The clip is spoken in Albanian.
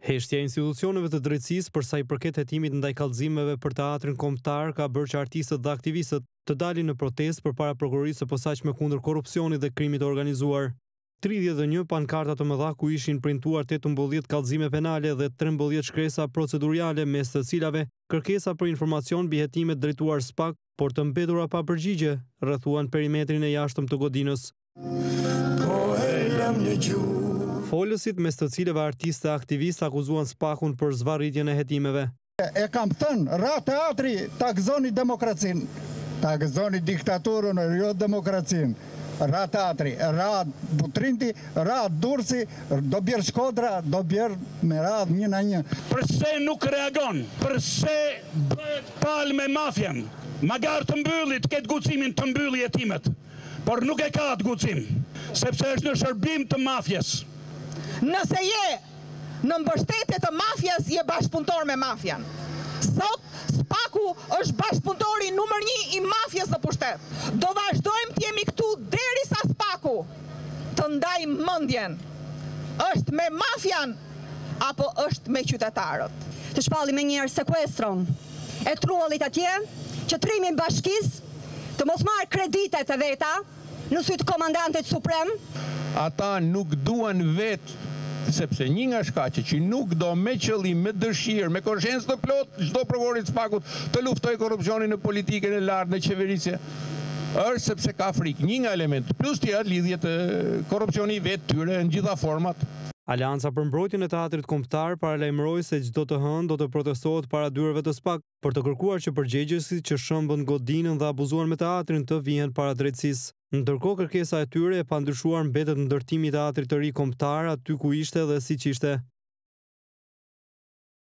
Heshtja e institucioneve të drejtësisë për sa i përket hetimit ndaj kallëzimeve për Teatrin Kombëtar ka bërë që artistët dhe aktivistët të dalin në protestë përpara Prokurorisë së Posaçme kundër Korrupsionit dhe Krimit të Organizuar. Tridhjetë e një pankarta të mëdha ku ishin printuar tetëmbëdhjetë kallëzime penale dhe trembëdhjetë shkresa proceduriale mes të cilave kërkesa për informacion mbi hetimet drejtuar SPAK, por të mbetura pa përgjigje, rrethuan perimetrin e jashtëm të godinës. Po e lëm një gjuhë. Folësit, mes të cilëve artistë e aktivistë akuzuan SPAK-un për zvarritjen e hetimeve. E kam thënë, ra teatri, ta gëzoni demokracinë, ta gëzoni diktaturën, jo demokracinë. Ra teatri, ra Butrinti, ra Durrësi, do bjerë Shkodra, do bjerë me radhë një na një. Përse nuk reagon? Përse bëhet palë me mafian? Magar të mbylli, të ketë guximin të mbylli hetimet. por nuk e ka atë guxim, sepse është në shërbim të mafies. Nëse je në mbështetje të mafies je bashkëpunëtor me mafian. Sot Spaku është bashkëpunëtori numër një i mafies në pushtet. Do vazhdojmë të jemi këtu deri sa Spaku të ndajë mendjen. Është me mafian apo është me qytetarët. Të shpalli menjëherë sekuestron e truallit atje që trimi i bashkisë Të mos marrë kreditet e veta në sy të Komandantit Suprem. Ata nuk duan vetë sepse një nga shkaqet që nuk do me qëllim, me dëshirë, me konshencë të plotë çdo prokuror i SPAK-ut të luftojë korrupsionin në politikën e lartë, në qeverisje është sepse ka frikë një nga elementët, plus tjerat lidhjet korrupsioni i vetë tyre në gjitha format. Aleanca për Mbrojtjen e Teatrit Kombëtar paralajmëroi se çdo të hënë do të protestohet para dyerve të SPAK. për të kërkuar që përgjegjësit që shëmbën godinën dhe abuzuan me teatrin të vihen para drejtësisë. Ndërkohë kërkesa e tyre e pandryshuar mbetet ndërtimi i teatrit të ri kombëtar aty ku ishte dhe siç ishte.